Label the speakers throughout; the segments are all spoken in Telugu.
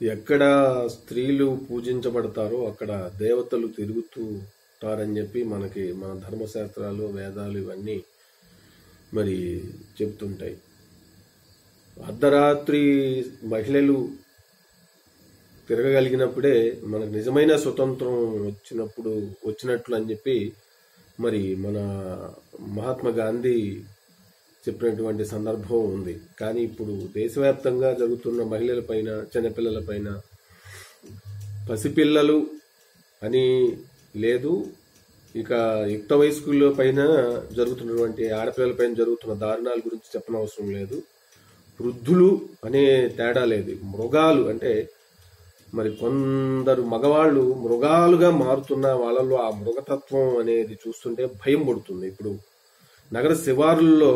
Speaker 1: ఎక్కడ స్త్రీలు పూజించబడతారో అక్కడ దేవతలు తిరుగుతుంటారని చెప్పి మనకి మన ధర్మశాస్త్రాలు వేదాలు ఇవన్నీ మరి చెప్తుంటాయి అర్ధరాత్రి మహిళలు తిరగగలిగినప్పుడే మనకు నిజమైన స్వతంత్రం వచ్చినప్పుడు వచ్చినట్లు అని చెప్పి మరి మన మహాత్మా గాంధీ చెప్పినటువంటి సందర్భం ఉంది. కానీ ఇప్పుడు దేశవ్యాప్తంగా జరుగుతున్న మహిళల పైన చిన్నపిల్లల పైన పసిపిల్లలు అని లేదు. ఇక యుక్త వయస్కుల పైన జరుగుతున్నటువంటి ఆడపిల్లల పైన జరుగుతున్న దారుణాల గురించి చెప్పనవసరం లేదు. వృద్ధులు అనే తేడా లేదు. మృగాలు అంటే మరి కొందరు మగవాళ్ళు మృగాలుగా మారుతున్న వాళ్ళలో ఆ మృగతత్వం అనేది చూస్తుంటే భయం పడుతుంది. ఇప్పుడు నగర శివారుల్లో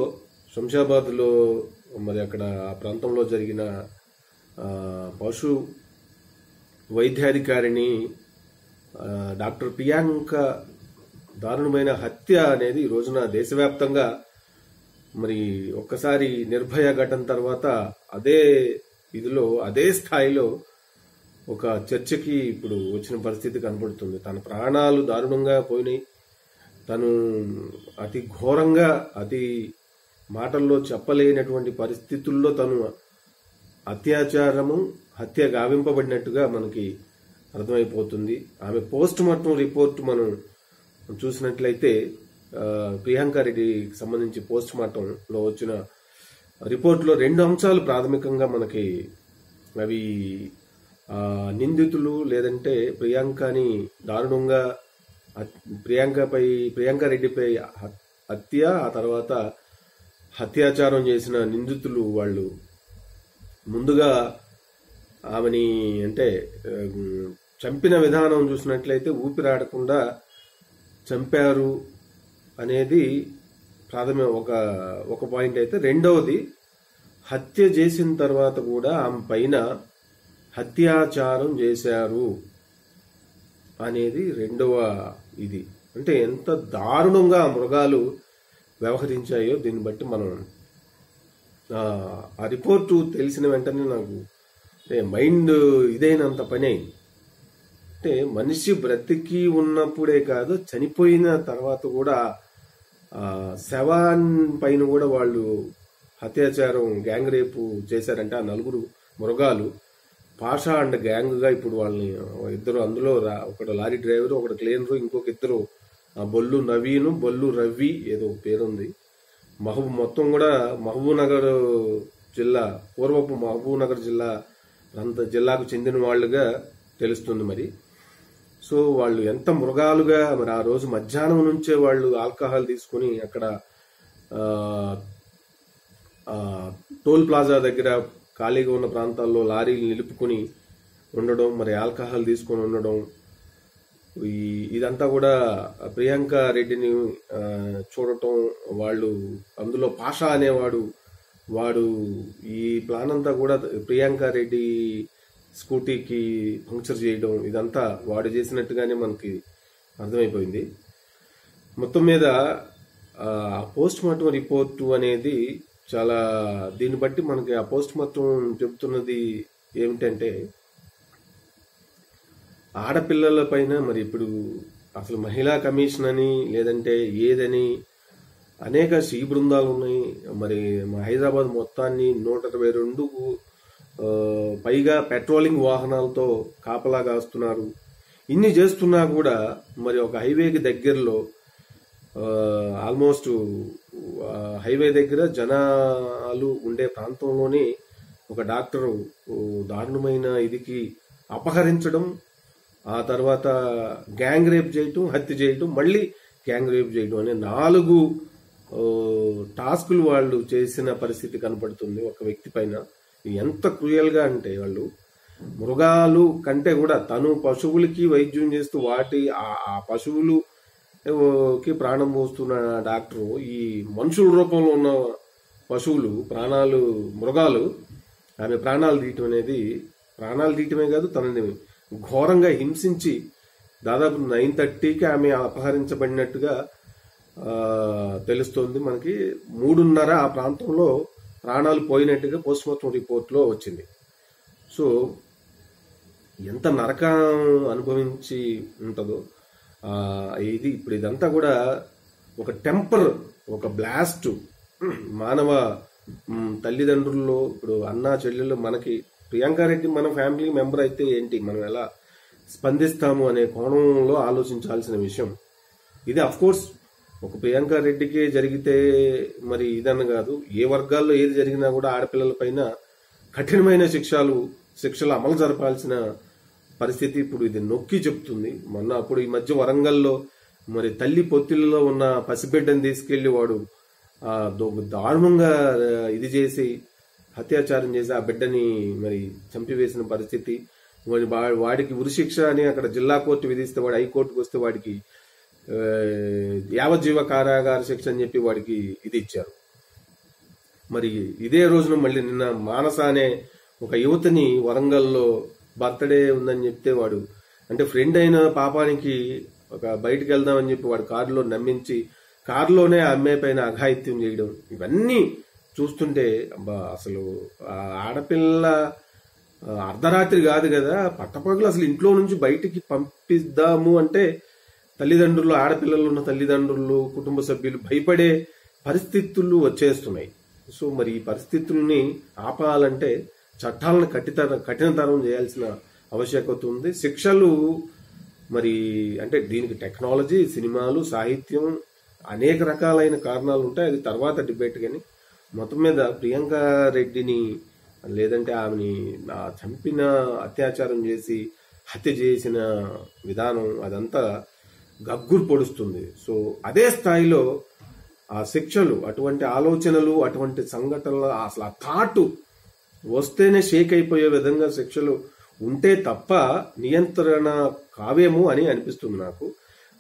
Speaker 1: శంషాబాద్లో మరి అక్కడ ఆ ప్రాంతంలో జరిగిన పశు వైద్యాధికారిని డాక్టర్ ప్రియాంక దారుణమైన హత్య అనేది ఈ రోజున దేశవ్యాప్తంగా మరి ఒక్కసారి నిర్భయ ఘటన తర్వాత అదే ఇదిలో అదే స్థాయిలో ఒక చర్చకి ఇప్పుడు వచ్చిన పరిస్థితి కనబడుతుంది. తన ప్రాణాలు దారుణంగా పోయినాయి. తను అతి ఘోరంగా అతి మాటల్లో చెప్పలేనటువంటి పరిస్థితుల్లో తను అత్యాచారము హత్య గావింపబడినట్టుగా మనకి అర్థమైపోతుంది. ఆమె పోస్ట్ మార్టం రిపోర్ట్ మనం చూసినట్లయితే ప్రియాంక రెడ్డికి సంబంధించి పోస్ట్ మార్టంలో వచ్చిన రిపోర్ట్లో రెండు అంశాలు ప్రాథమికంగా మనకి అవి నిందితులు లేదంటే ప్రియాంకని దారుణంగా ప్రియాంకపై ప్రియాంక రెడ్డిపై హత్య ఆ తర్వాత హత్యాచారం చేసిన నిందితులు వాళ్ళు ముందుగా ఆమెని అంటే చంపిన విధానం చూసినట్లయితే ఊపిరాడకుండా చంపారు అనేది ప్రాథమిక ఒక ఒక పాయింట్ అయితే. రెండవది హత్య చేసిన తర్వాత కూడా ఆమె పైన హత్యాచారం చేశారు అనేది రెండవ ఇది. అంటే ఎంత దారుణంగా మృగాలు వ్యవహరించాయో దీన్ని బట్టి మనం ఆ, రిపోర్టు తెలిసిన వెంటనే నాకు అంటే మైండ్ ఇదైనంత పని అయింది. అంటే మనిషి బ్రతికి ఉన్నప్పుడే కాదు చనిపోయిన తర్వాత కూడా శవాన్ పైన కూడా వాళ్ళు అత్యాచారం గ్యాంగ్ రేపు చేశారంటే. ఆ నలుగురు మృగాలు పాషా అండ్ గ్యాంగ్గా ఇప్పుడు వాళ్ళని ఇద్దరు అందులో రా- ఒకడు లారీ డ్రైవర్ ఒకడు క్లీనరు ఇంకొక ఇద్దరు ఆ బొల్లు నవీను బొల్లు రవి ఏదో పేరుంది. మహబూబ్ మొత్తం కూడా మహబూబ్ నగర్ జిల్లా పూర్వపు మహబూబ్ నగర్ జిల్లా ప్రాంత జిల్లాకు చెందిన వాళ్ళుగా తెలుస్తుంది మరి. సో వాళ్ళు ఎంత మృగాలుగా మరి ఆ రోజు మధ్యాహ్నం నుంచే వాళ్ళు ఆల్కహాల్ తీసుకుని అక్కడ టోల్ ప్లాజా దగ్గర ఖాళీగా ఉన్న ప్రాంతాల్లో లారీలు నిలుపుకొని ఉండడం మరి ఆల్కహాల్ తీసుకొని ఉండడం ఈ ఇదంతా కూడా ప్రియాంక రెడ్డిని చూడటం వాళ్ళు అందులో పాషా అనేవాడు వాడు ఈ ప్లాన్ అంతా కూడా ప్రియాంక రెడ్డి స్కూటీకి పంక్చర్ చేయడం ఇదంతా వాడు చేసినట్టుగానే మనకి అర్థమైపోయింది. మొత్తం మీద పోస్ట్ మార్టం రిపోర్టు అనేది చాలా దీన్ని బట్టి మనకి ఆ పోస్ట్ మార్టం చెబుతున్నది ఏమిటంటే ఆడపిల్లల పైన మరి ఇప్పుడు అసలు మహిళా కమిషన్ అని లేదంటే ఏదని అనేక శ్రీ బృందాలు ఉన్నాయి. మరి మా హైదరాబాద్ మొత్తాన్ని నూట ఇరవై రెండు పైగా పెట్రోలింగ్ వాహనాలతో కాపలా కాస్తున్నారు. ఇన్ని చేస్తున్నా కూడా మరి ఒక హైవేకి దగ్గరలో ఆల్మోస్ట్ హైవే దగ్గర జనాలు ఉండే ప్రాంతంలోనే ఒక డాక్టరు దారుణమైన ఇదికి అపహరించడం ఆ తర్వాత గ్యాంగ్ రేప్ చేయటం హత్య చేయటం మళ్ళీ గ్యాంగ్ రేప్ చేయటం అనే నాలుగు టాస్కులు వాళ్ళు చేసిన పరిస్థితి కనపడుతుంది ఒక వ్యక్తి పైన. ఎంత క్రూయల్గా అంటే వాళ్ళు మృగాలు కంటే కూడా తను పశువులకి వైద్యం చేస్తూ వాటి ఆ- ఆ పశువులు కి ప్రాణం పోస్తున్న డాక్టరు ఈ మనుషుల రూపంలో ఉన్న పశువులు ప్రాణాలు మృగాలు ఆమె ప్రాణాలు తీయటం అనేది ప్రాణాలు తీయటమే కాదు తనని ఘోరంగా హింసించి దాదాపు నైన్ థర్టీకి ఆమె అపహరించబడినట్టుగా తెలుస్తోంది. మనకి మూడున్నర ఆ ప్రాంతంలో ప్రాణాలు పోయినట్టుగా పోస్ట్ మార్టం రిపోర్ట్లో వచ్చింది. సో ఎంత నరకం అనుభవించి ఉంటుందో ఇది ఇప్పుడు ఇదంతా కూడా ఒక టెంపర్ ఒక బ్లాస్ట్. మానవ తల్లిదండ్రుల్లో ఇప్పుడు అన్న చెల్లెలు మనకి ప్రియాంకారెడ్డి మన ఫ్యామిలీ మెంబర్ అయితే ఏంటి? మనం ఎలా స్పందిస్తాము అనే కోణంలో ఆలోచించాల్సిన విషయం. ఇది అఫ్ కోర్స్ ఒక ప్రియాంక రెడ్డికి జరిగితే మరి ఇదని కాదు. ఏ వర్గాల్లో ఏది జరిగినా కూడా ఆడపిల్లల పైన కఠినమైన శిక్షలు శిక్షలు అమలు జరపాల్సిన పరిస్థితి ఇప్పుడు ఇది నొక్కి చెప్తుంది. మొన్న అప్పుడు ఈ మధ్య వరంగల్లో మరి తల్లి పొత్తిళ్ళలో ఉన్న పసిబిడ్డని తీసుకెళ్ళి వాడు దారుణంగా ఇది చేసి అత్యాచారం చేసి ఆ బిడ్డని మరి చంపివేసిన పరిస్థితి. వాడి వాడికి ఉరిశిక్ష అని అక్కడ జిల్లా కోర్టు విధిస్తే వాడు హైకోర్టుకు వస్తే వాడికి యావజ్జీవ కారాగార శిక్ష అని చెప్పి వాడికి ఇది ఇచ్చారు. మరి ఇదే రోజున మళ్ళీ నిన్న మానస అనే ఒక యువతిని వరంగల్లో బర్త్డే ఉందని చెప్తే వాడు అంటే ఫ్రెండ్ అయిన పాపానికి ఒక బయటికి వెళ్దామని చెప్పి వాడు కారులో నమ్మించి కారులోనే ఆ అమ్మాయి పైన అఘాయిత్యం చేయడం ఇవన్నీ చూస్తుంటే అబ్బా అసలు ఆడపిల్ల అర్ధరాత్రి కాదు కదా పట్టపగలు అసలు ఇంట్లో నుంచి బయటికి పంపిద్దాము అంటే తల్లిదండ్రులు ఆడపిల్లలు ఉన్న తల్లిదండ్రులు కుటుంబ సభ్యులు భయపడే పరిస్థితులు వచ్చేస్తున్నాయి. సో మరి ఈ పరిస్థితుల్ని ఆపాలంటే చట్టాలను కఠితర కఠినతరం చేయాల్సిన ఆవశ్యకత ఉంది. శిక్షలు మరి అంటే దీనికి టెక్నాలజీ సినిమాలు సాహిత్యం అనేక రకాలైన కారణాలు ఉంటాయి. అది తర్వాత డిబేట్ కానీ మొత్తం మీద ప్రియాంక రెడ్డిని లేదంటే ఆమెని చంపిన అత్యాచారం చేసి హత్య చేసిన విధానం అదంతా గగ్గురు పొడుస్తుంది. సో అదే స్థాయిలో ఆ శిక్షలు అటువంటి ఆలోచనలు అటువంటి సంఘటనలు అసలు ఆ థాటు వస్తేనే షేక్ అయిపోయే విధంగా శిక్షలు ఉంటే తప్ప నియంత్రణ కావేమో అని అనిపిస్తుంది నాకు.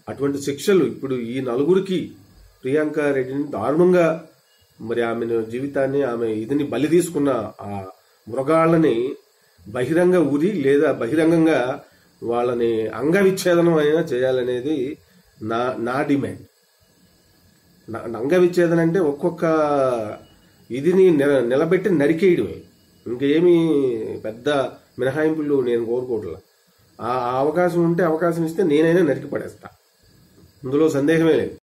Speaker 1: అటువంటి శిక్షలు ఇప్పుడు ఈ నలుగురికి ప్రియాంక రెడ్డిని దారుణంగా మరి ఆమె జీవితాన్ని ఆమె ఇదిని బలి తీసుకున్న ఆ మృగాళ్ళని బహిరంగ ఉరి లేదా బహిరంగంగా వాళ్ళని అంగ విచ్ఛేదనం అయినా చేయాలనేది నా నా డిమాండ్. న- అంగ విచ్ఛేదన అంటే ఒక్కొక్క ఇదిని నిల- నిలబెట్టి నరికేయడమే. ఇంకేమీ పెద్ద మినహాయింపులు నేను కోరుకోవట్లా. ఆ ఆ అవకాశం ఉంటే అవకాశం ఇస్తే నేనైనా నరికి పడేస్తా. ఇందులో సందేహమే లేదు.